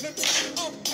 You.